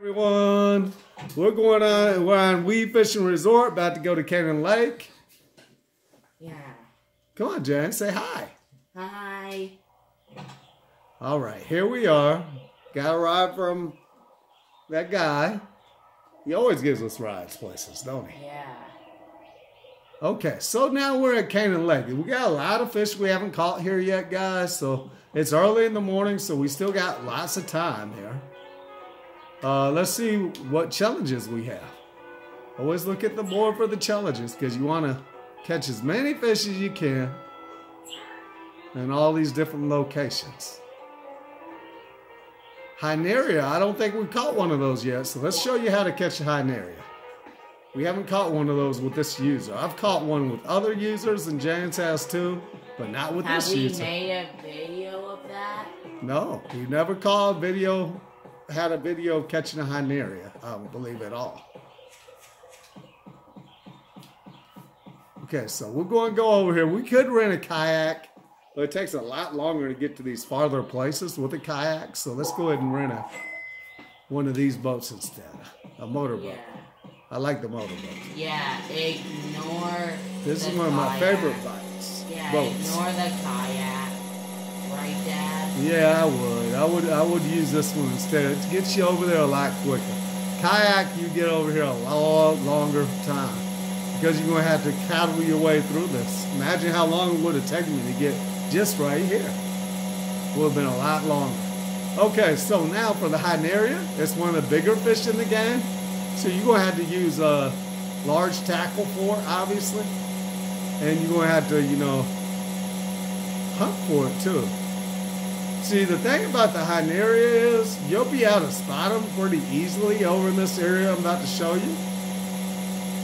Everyone, we're going on. We're on Wii Fishing Resort. About to go to Cannon Lake. Yeah. Come on, Jan, say hi. Hi. All right, here we are. Got a ride from that guy. He always gives us rides places, don't he? Yeah. Okay, so now we're at Cannon Lake. We got a lot of fish we haven't caught here yet, guys. So it's early in the morning, so we still got lots of time here. Uh, let's see what challenges we have. Always look at the board for the challenges because you want to catch as many fish as you can in all these different locations. Hyneria, I don't think we've caught one of those yet, so let's show you how to catch a Hyneria. We haven't caught one of those with this user. I've caught one with other users, and James has too, but not with Have this we user. made a video of that? No, we never caught a video, had a video of catching a Hyneria, I don't believe at all. Okay, so we're going to go over here. We could rent a kayak, but it takes a lot longer to get to these farther places with a kayak. So let's go ahead and rent a one of these boats instead, a motorboat. Yeah. I like the motorboat. Yeah. Ignore. This is one of my favorite bikes. Yeah. boats. Ignore the kayak. Right, Dad? Yeah, I would. I would. I would use this one instead. It gets you over there a lot quicker. Kayak, you get over here a lot longer time because you're gonna have to paddle your way through this. Imagine how long it would have taken me to get just right here. Would have been a lot longer. Okay, so now for the Hyneria, it's one of the bigger fish in the game. So you're gonna have to use a large tackle for it, obviously, and you're gonna have to, you know, hunt for it too. See, the thing about the Hyneria is you'll be able to spot them pretty easily over in this area I'm about to show you.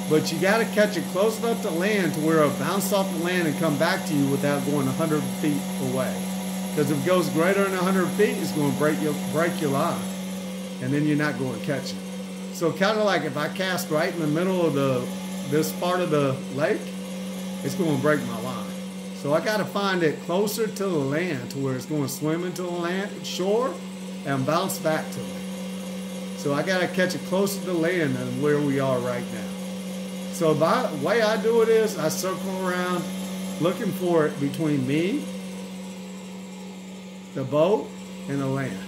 But you got to catch it close enough to land to where it'll bounce off the land and come back to you without going 100 feet away. Because if it goes greater than 100 feet, it's going to break your, break your line. And then you're not going to catch it. So kind of like if I cast right in the middle of the this part of the lake, it's going to break my. So I got to find it closer to the land to where it's going to swim into the land shore and bounce back to it. So I got to catch it closer to land than where we are right now. So the way I do it is I circle around looking for it between me, the boat, and the land.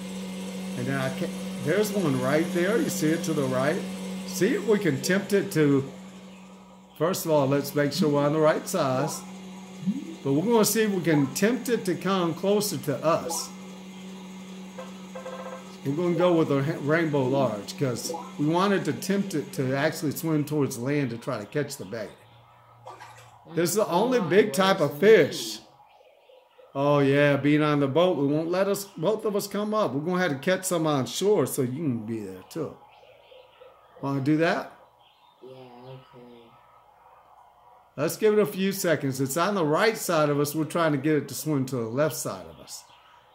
And then I can, there's one right there. You see it to the right. See if we can tempt it to. First of all, let's make sure we're on the right size. But we're going to see if we can tempt it to come closer to us. We're going to go with a rainbow large because we wanted to tempt it to actually swim towards land to try to catch the bait. This is the only big type of fish. Oh yeah, being on the boat, we won't let us both of us come up. We're gonna have to catch some on shore so you can be there too. Wanna do that? Yeah. Okay. Let's give it a few seconds. It's on the right side of us. We're trying to get it to swim to the left side of us.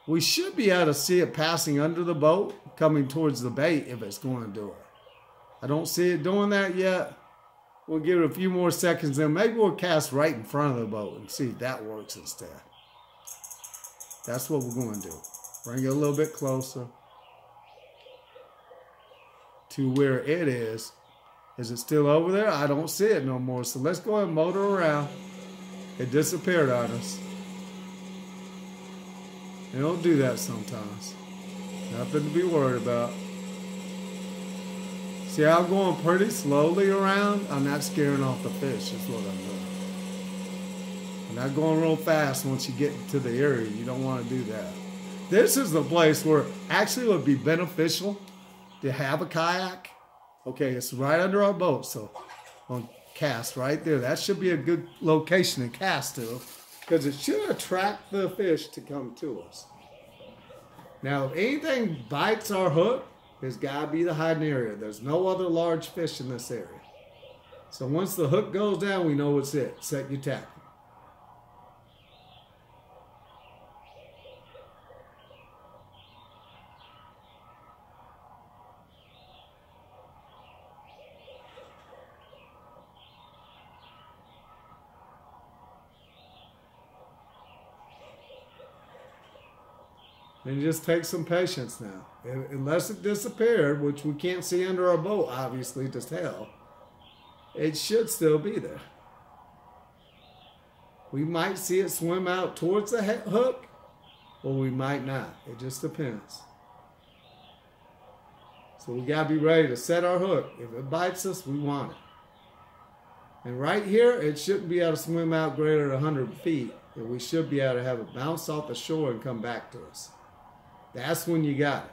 We should be able to see it passing under the boat, coming towards the bait if it's going to do it. I don't see it doing that yet. We'll give it a few more seconds, then maybe we'll cast right in front of the boat and see if that works instead. That's what we're going to do. Bring it a little bit closer to where it is. Is it still over there? I don't see it no more. So let's go and motor around. It disappeared on us. It'll do that sometimes. Nothing to be worried about. See I'm going pretty slowly around? I'm not scaring off the fish, is what I'm doing. I'm not going real fast once you get to the area. You don't want to do that. This is the place where actually it would be beneficial to have a kayak. Okay, it's right under our boat, so on cast right there. That should be a good location to cast to because it should attract the fish to come to us. Now, if anything bites our hook, it's got to be the Hyneria. There's no other large fish in this area. So once the hook goes down, we know it's it. Set your tackle. And just take some patience now. Un- Unless it disappeared, which we can't see under our boat, obviously, to tell, it should still be there. We might see it swim out towards the hook, or we might not. It just depends. So we gotta be ready to set our hook. If it bites us, we want it. And right here, it shouldn't be able to swim out greater than 100 feet. And we should be able to have it bounce off the shore and come back to us. That's when you got it.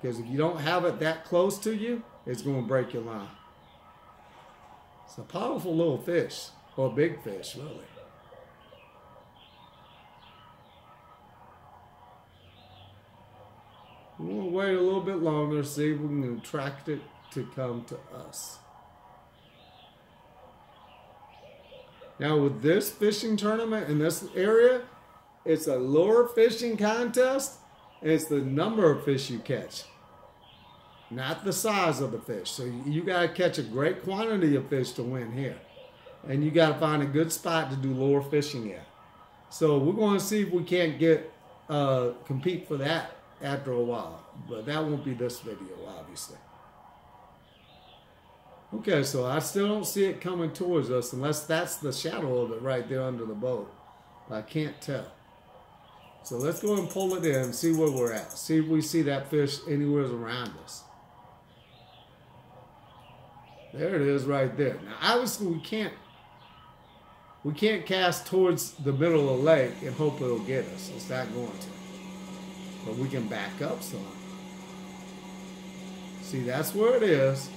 Because if you don't have it that close to you, it's going to break your line. It's a powerful little fish, or big fish, really. We'll wait a little bit longer, see if we can attract it to come to us. Now, with this fishing tournament in this area, it's a lure fishing contest, it's the number of fish you catch, not the size of the fish. So you, got to catch a great quantity of fish to win here, and you got to find a good spot to do lure fishing at. So we're going to see if we can't get uh, compete for that after a while, but that won't be this video, obviously. Okay, so I still don't see it coming towards us unless that's the shadow of it right there under the boat. I can't tell. So let's go and pull it in and see where we're at. See if we see that fish anywhere around us. There it is right there. Now obviously we can't we can't cast towards the middle of the lake and hope it'll get us. It's not going to. But we can back up some. See, that's where it is.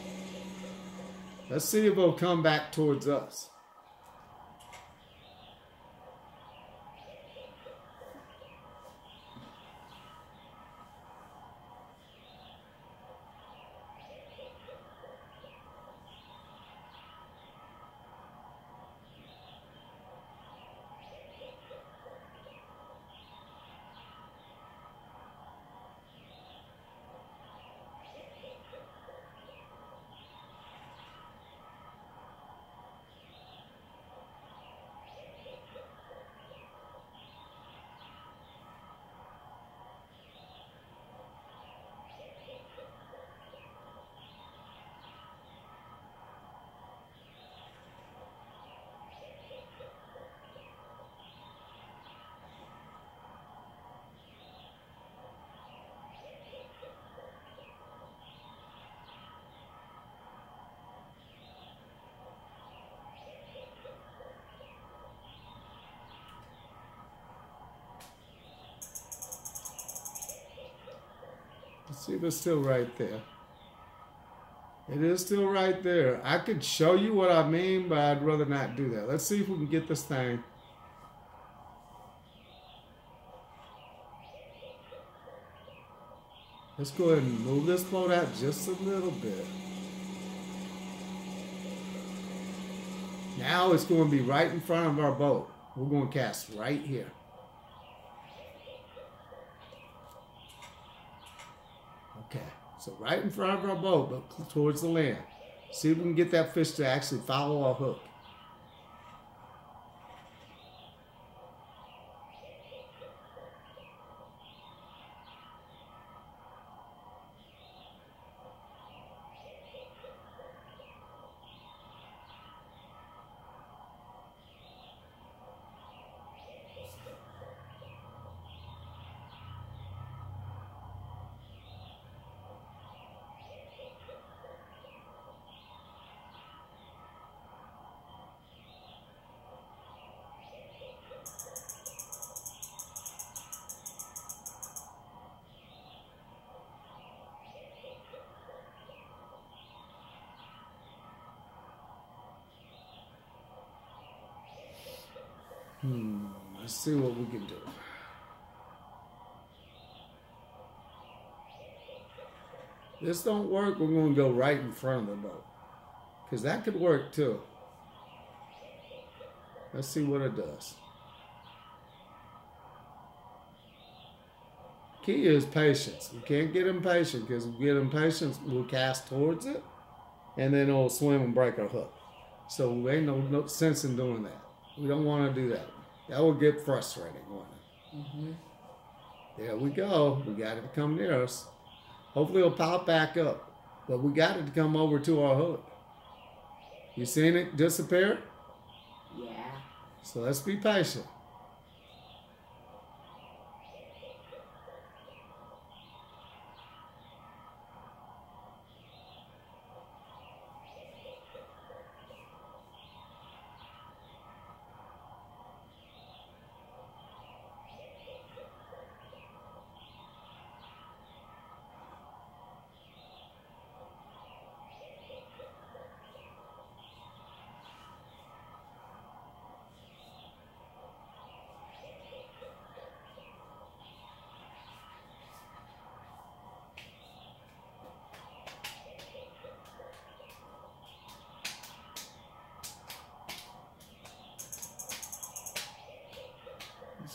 Let's see if it'll come back towards us. See if it's still right there. It is still right there. I could show you what I mean, but I'd rather not do that. Let's see if we can get this thing. Let's go ahead and move this boat out just a little bit. Now it's going to be right in front of our boat. We're going to cast right here. Okay, so right in front of our boat, but towards the land. See if we can get that fish to actually follow our hook. Hmm, let's see what we can do. This don't work, we're going to go right in front of the boat. Because that could work too. Let's see what it does. Key is patience. We can't get impatient because if we get impatient, we'll cast towards it and then it'll swim and break our hook. So ain't no, no sense in doing that. We don't want to do that. That will get frustrating? Mm-hmm. There we go. We got it to come near us. Hopefully it'll pop back up. But we got it to come over to our hook. You seen it disappear? Yeah. So let's be patient.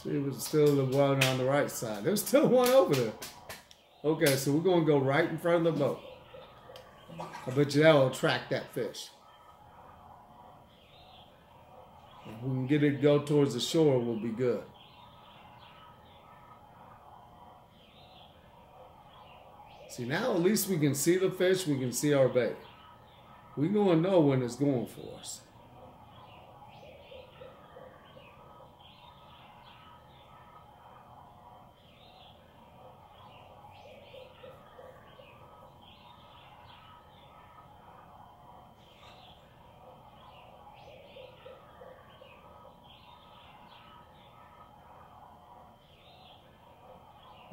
See was still the one on the right side. There's still one over there. Okay, so we're gonna go right in front of the boat. I bet you that'll attract that fish. If we can get it to go towards the shore, we'll be good. See now at least we can see the fish, we can see our bait. We're gonna know when it's going for us.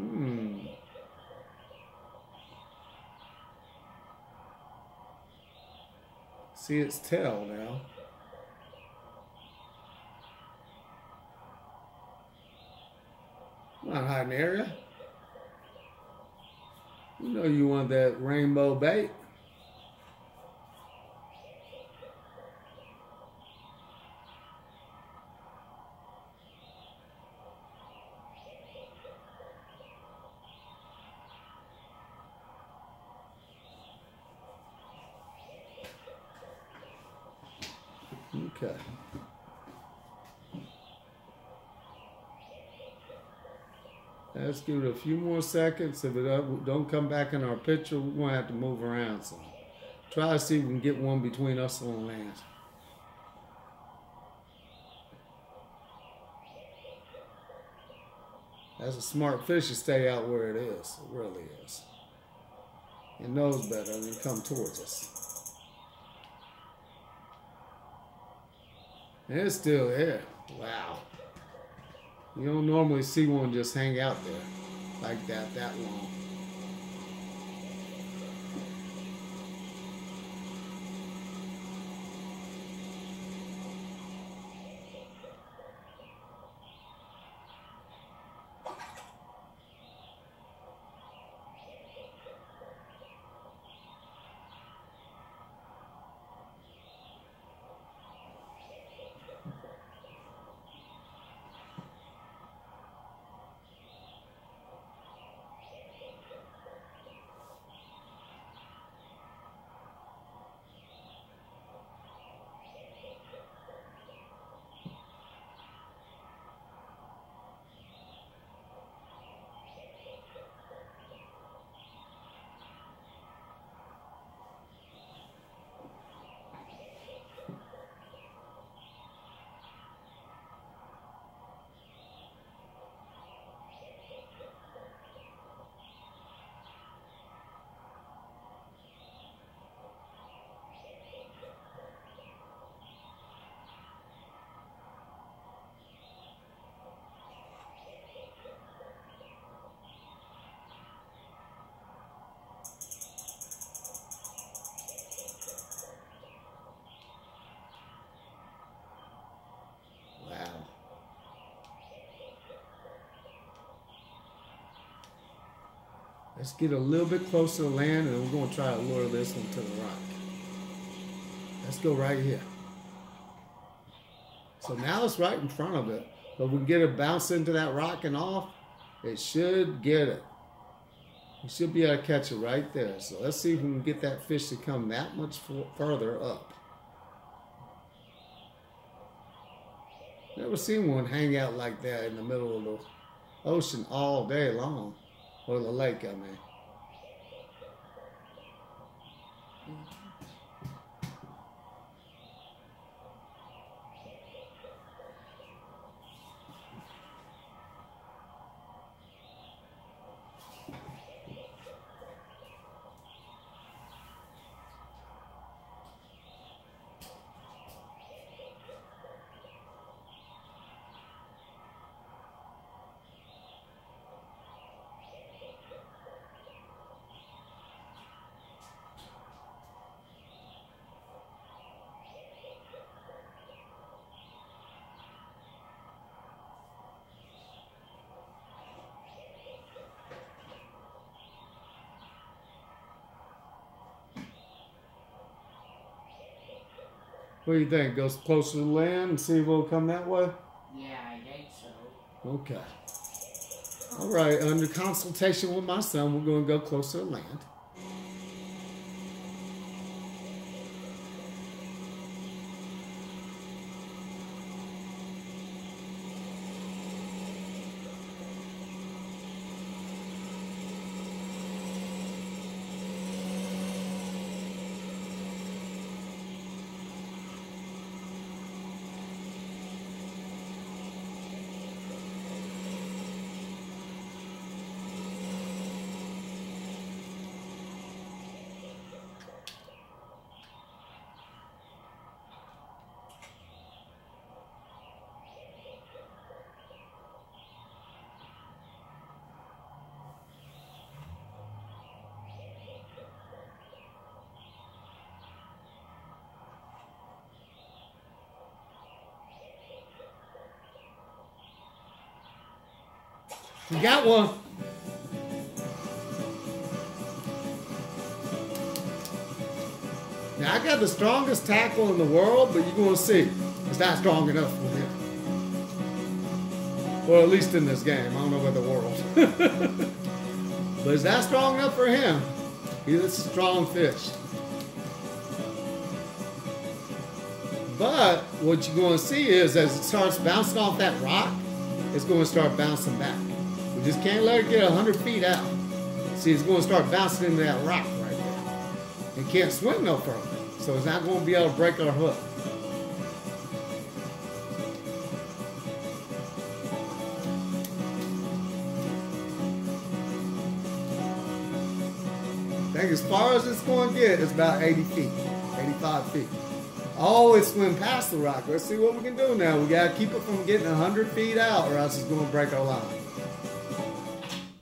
Hmm. See its tail now. Not Hyneria. You know you want that rainbow bait. Okay. Let's give it a few more seconds. If it don't come back in our picture, we're gonna have to move around some. Try to see if we can get one between us and land. That's a smart fish to stay out where it is. It really is. It knows better than come towards us. And it's still here. Wow. You don't normally see one just hang out there like that that long. Wow. Let's get a little bit closer to land and we're going to try to lure this one to the rock. Let's go right here. So now it's right in front of it. But we get it bounce into that rock and off. It should get it. We should be able to catch it right there. So let's see if we can get that fish to come that much further up. Never seen one hang out like that in the middle of the ocean all day long, or the lake, What do you think? Goes closer to land and see if we'll come that way? Yeah, I think so. Okay. All right, under consultation with my son, we're going to go closer to land. You got one. Now I got the strongest tackle in the world, but you're gonna see it's not strong enough for him. Or at least in this game. I don't know about the world. but is that strong enough for him? He's a strong fish. But what you're going to see is as it starts bouncing off that rock, it's going to start bouncing back. Just can't let it get 100 feet out. See, it's going to start bouncing into that rock right there. It can't swim no further. So it's not going to be able to break our hook. I think as far as it's going to get, it's about 80 feet, 85 feet. I always swim past the rock. Let's see what we can do now. We got to keep it from getting 100 feet out or else it's going to break our line.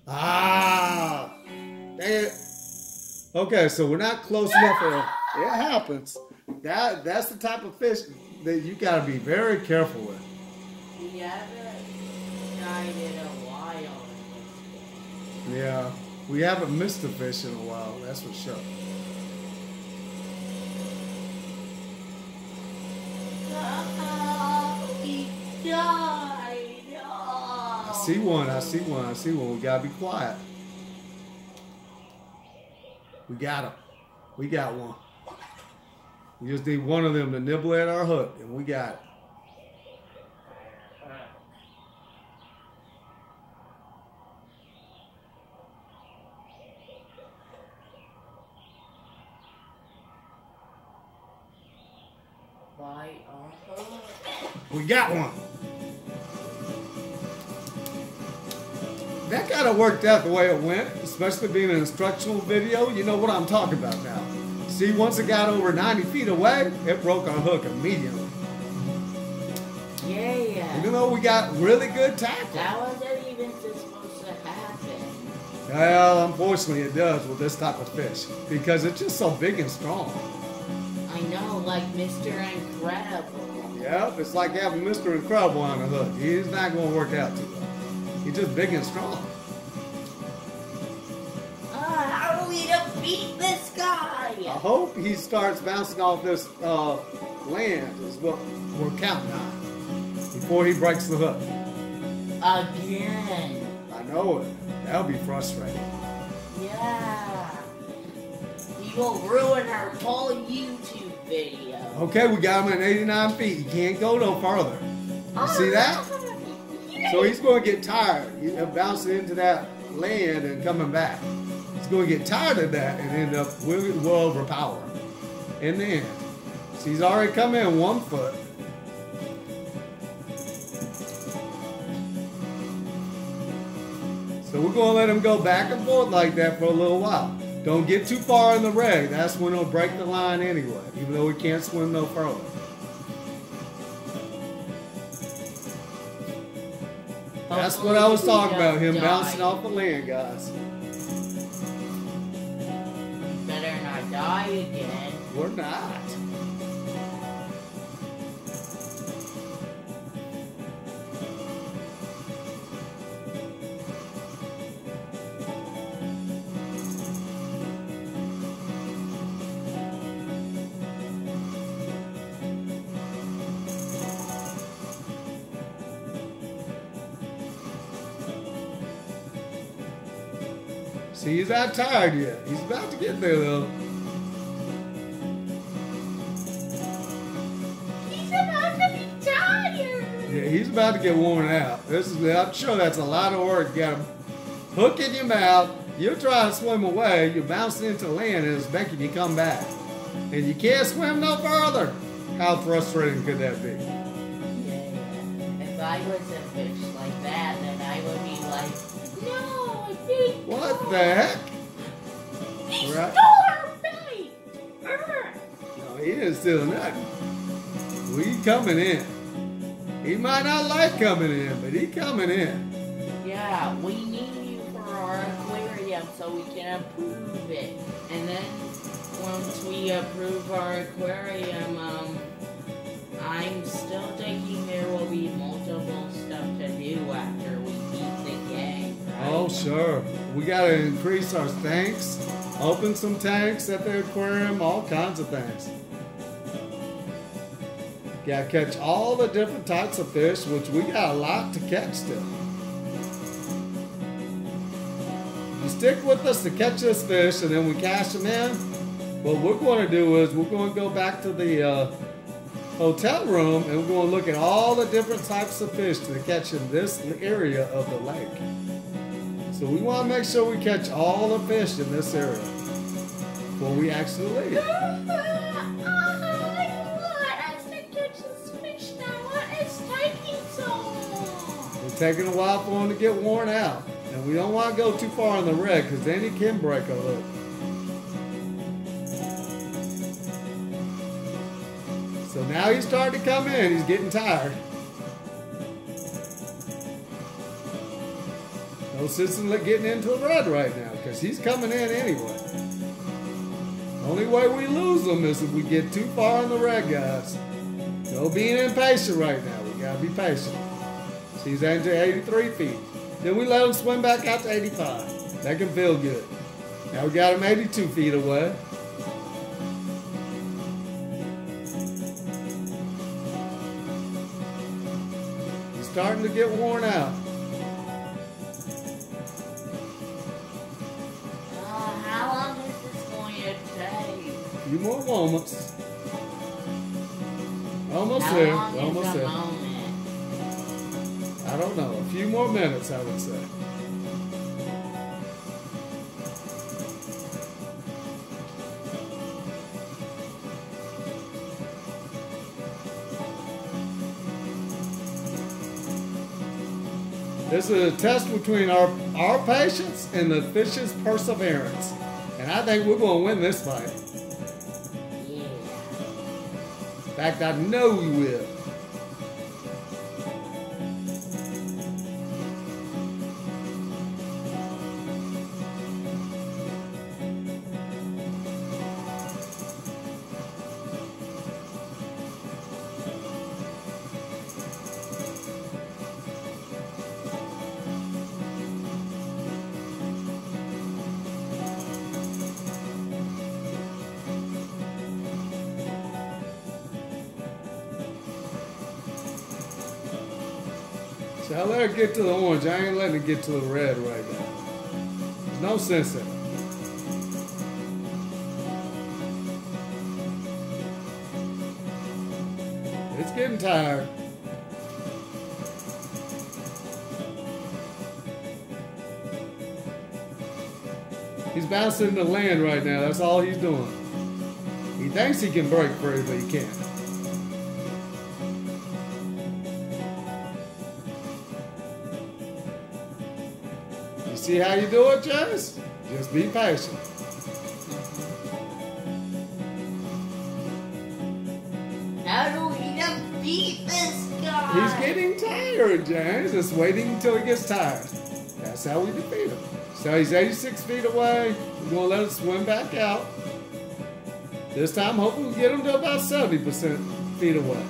Ah! Dang it. Okay, so we're not close enough for it happens. That that's the type of fish that you gotta be very careful with. We haven't tried it a while. Yeah. We haven't missed a fish in a while, that's for sure. Died. I see one, I see one, I see one. We gotta be quiet. We got him. We got one. We just need one of them to nibble at our hook, and we got it. Bite on hook. We got one. That kind of worked out the way it went, especially being an instructional video. You know what I'm talking about now. See, once it got over 90 feet away, it broke our hook immediately. Yeah. Even though we got really good tackle. That wasn't even supposed to happen. Well, unfortunately, it does with this type of fish because it's just so big and strong. I know, like Mr. Incredible. Yep, it's like having Mr. Incredible on the hook. He's not going to work out too. He's just big and strong. Ah, how do we defeat this guy? I hope he starts bouncing off this uh, land is what we're counting on before he breaks the hook. Again. I know it. That'll be frustrating. Yeah. He will ruin our whole YouTube video. Okay, we got him at 89 feet. He can't go no further. You see that? So he's going to get tired. He's bouncing into that land and coming back. He's going to get tired of that and end up will, overpower in the end. So he's already come in one foot. So we're going to let him go back and forth like that for a little while. Don't get too far in the reg. That's when he'll break the line anyway, even though he can't swim no further. That's what I was talking about, him bouncing off the land, guys. Better not die again. We're not. See, he's not tired yet. He's about to get there, though. He's about to be tired. Yeah, he's about to get worn out. This is, I'm sure that's a lot of work. You got a hook in your mouth. You're trying to swim away. You're bouncing into land, and it's making you come back. And you can't swim no further. How frustrating could that be? Yeah, if I was a fish like that, then I would be like, no, I didn't. What the heck? He Right. stole our bait. No, he didn't steal nothing. We coming in. He might not like coming in, but he coming in. Yeah, we need you for our aquarium so we can approve it. And then once we approve our aquarium, um, I'm still thinking there will be multiple stuff to do after Oh, sure. We got to increase our tanks, open some tanks at the aquarium, all kinds of things. Got to catch all the different types of fish, which we got a lot to catch still. You stick with us to catch this fish, and then we cash them in. What we're going to do is we're going to go back to the uh, hotel room, and we're going to look at all the different types of fish to catch in this area of the lake. So we want to make sure we catch all the fish in this area before we actually leave. I want us to catch this fish now. What is taking so long? It's taking a while for him to get worn out. And we don't want to go too far in the red because then he can break a hook. So now he's starting to come in. He's getting tired. No sense in getting into the red right now because he's coming in anyway. Only way we lose them is if we get too far in the red, guys. No being impatient right now. We gotta be patient. She's into 83 feet. Then we let him swim back out to 85. That can feel good. Now we got him 82 feet away. He's starting to get worn out. Few more moments. Almost how there. Almost there. moment? I don't know. A few more minutes, I would say. This is a test between our, our patience and the fish's perseverance. And I think we're going to win this fight. Fact, I know we will. get to the orange. I ain't letting it get to the red right now. No sense in it. It's getting tired. He's bouncing the land right now. That's all he's doing. He thinks he can break free, but he can't. You see how you do it, Jess? Just be patient. How do we defeat this guy? He's getting tired, James. Just waiting until he gets tired. That's how we defeat him. So he's 86 feet away. We're going to let him swim back out. This time, hopefully, we get him to about 70% feet away.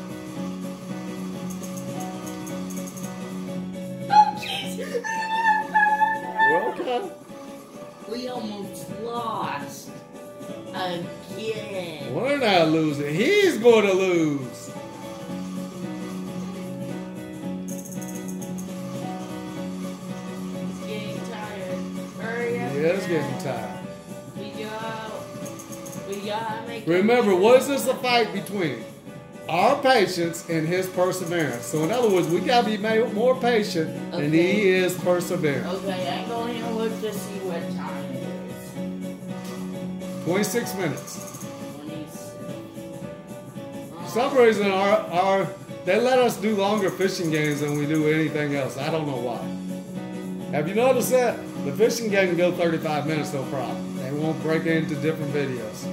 It Remember, what is this a fight between? Our patience and his perseverance. So, in other words, we got to be made more patient, and Okay. he is persevering. Okay, I'm going to look to see what time it is. 26 minutes. 26. For some reason, our, our they let us do longer fishing games than we do anything else. I don't know why. Have you noticed that? The fishing game can go 35 minutes, no problem. They won't break into different videos.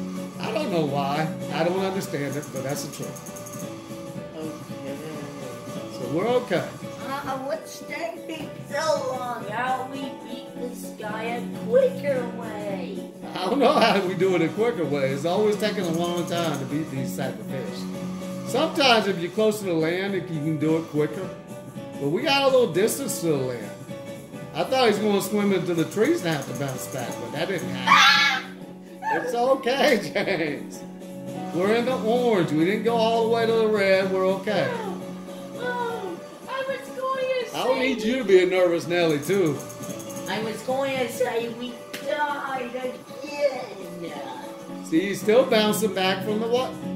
I don't know why. I don't understand it, but that's the truth. Okay. So we're okay. Uh, what's taking so long? How we beat this guy a quicker way? I don't know how we do it a quicker way. It's always taking a long time to beat these type of fish. Sometimes if you're close to the land, you can do it quicker. But we got a little distance to the land. I thought he was going to swim into the trees and have to bounce back, but that didn't happen. It's okay, James. We're in the orange. We didn't go all the way to the red. We're okay. Oh, oh, I was going to say. I don't need you to be a nervous Nelly, too. I was going to say we died again. See, he's still bouncing back from the?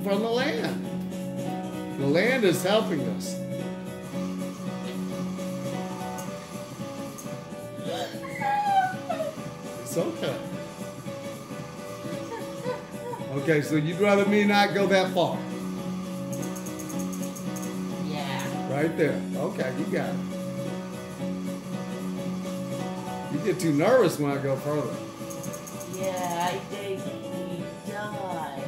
From the land. The land is helping us. It's okay. Okay, so you'd rather me not go that far. yeah. Right there. Okay, you got it. You get too nervous when I go further. Yeah, I think we died.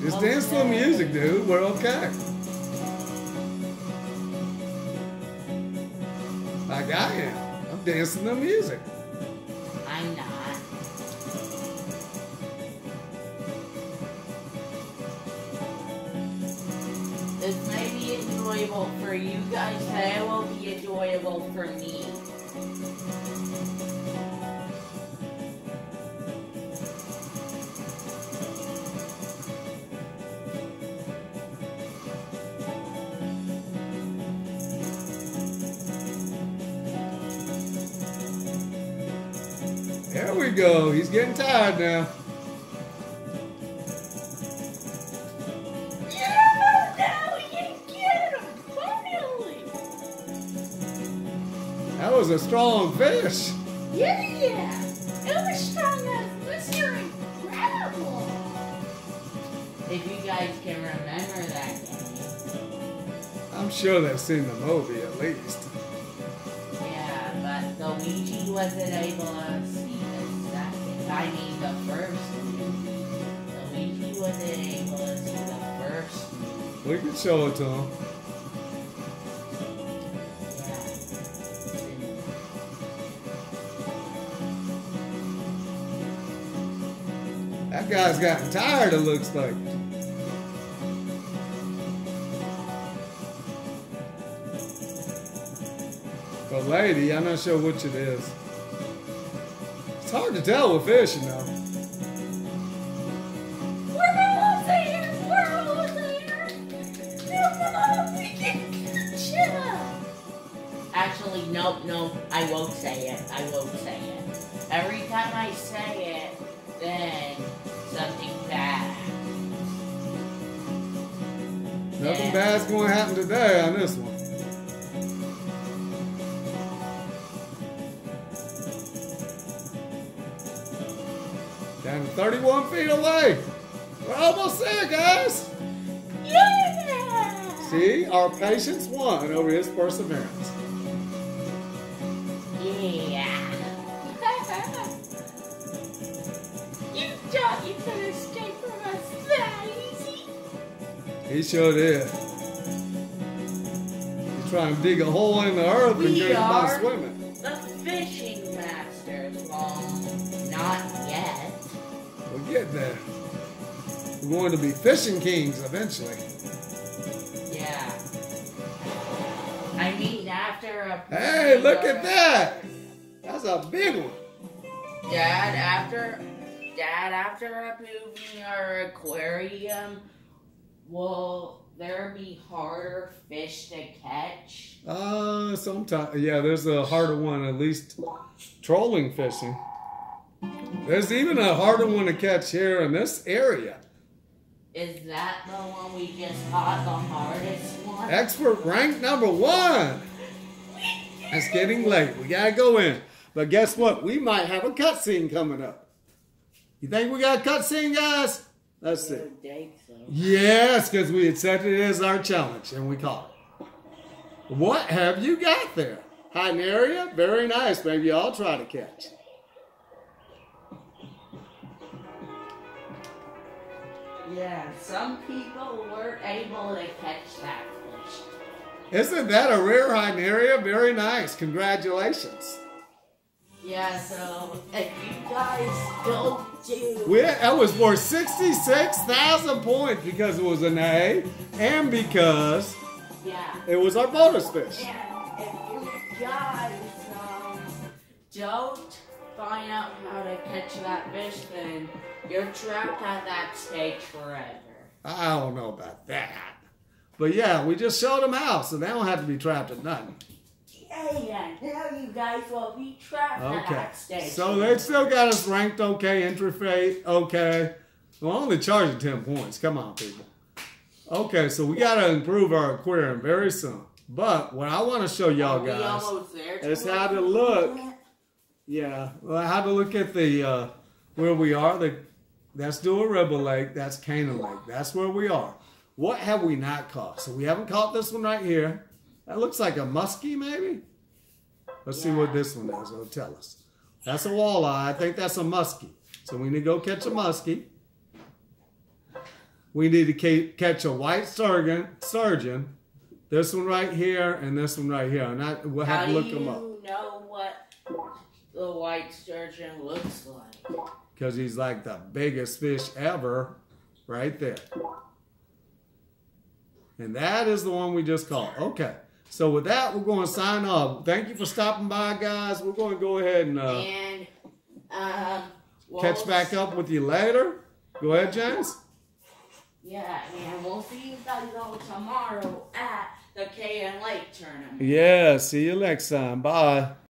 Just dance to the music, dude. We're okay. I am. I'm dancing to the music. I'm not. This may be enjoyable for you guys, but it will be enjoyable for me. We go. He's getting tired now. Yeah, now we get him, finally! That was a strong fish. Yeah, yeah! It was strong as this you're incredible! If you guys can remember that game. I'm sure they've seen the movie at least. Yeah, but Luigi wasn't able to see the second. I mean, the first movie. Luigi wasn't able to see the first. We can show it to him. That guy's gotten tired, it looks like. But lady, I'm not sure which it is. It's hard to tell with fish, you know. We're almost there! We're almost there! Come on, we can catch! Actually, nope, nope. I won't say it. I won't say it. Every time I say it, then something bad. Nothing Yeah. bad's going to happen today on this one. 31 feet away. We're almost there, guys. Yeah! See, our patience won over his perseverance. Yeah. you thought you could escape from us that easy? He sure did. He's trying to dig a hole in the earth and We get by swimming. The fishing get there. We're going to be fishing kings eventually. Yeah. I mean, after a. Hey, look at that! That's a big one. Dad, after. Dad, after approving our aquarium, will there be harder fish to catch? Uh, sometimes, yeah, there's a harder one, at least trolling fishing. There's even a harder one to catch here in this area. Is that the one we just caught, the hardest one? Expert rank number one. It's getting late. We gotta go in. But guess what? We might have a cutscene coming up. You think we got a cutscene, guys? Let's see. So. Yes, because we accepted it as our challenge and we caught it. What have you got there? Hyneria? Very nice. Maybe I'll try to catch. Yeah, some people weren't able to catch that fish. Isn't that a rare Hyneria? Very nice. Congratulations. Yeah, so if you guys don't do. We, that was worth 66,000 points because it was an A and because Yeah. it was our bonus fish. And if you guys um, don't find out how to catch that fish, then you're trapped at that stage forever. I don't know about that. But yeah, we just showed them how, so they don't have to be trapped at nothing. Yeah, now you guys will be trapped at Okay. that stage. So they still got us ranked okay, entry fee okay. Well, only charging 10 points. Come on, people. Okay, so we got to improve our aquarium very soon. But what I want to show y'all guys is how to look. Yeah, well, how to look at the uh, where we are. The that's Dua River Lake. That's Canaan Lake. That's where we are. What have we not caught? So we haven't caught this one right here. That looks like a muskie, maybe. Let's see what this one is. It'll tell us. That's a walleye. I think that's a muskie. So we need to go catch a muskie. We need to ca- catch a white sturgeon. Sturgeon. This one right here and this one right here. And I, we'll have How to do look you them up. know what the white sturgeon looks like? Because he's like the biggest fish ever right there. And that is the one we just caught. Okay. So with that, we're going to sign off. Thank you for stopping by, guys. We're going to go ahead and uh, and we'll catch back up with you later. Go ahead, James. Yeah, and we'll see you guys all tomorrow at the KN Lake tournament. Yeah, see you next time. Bye.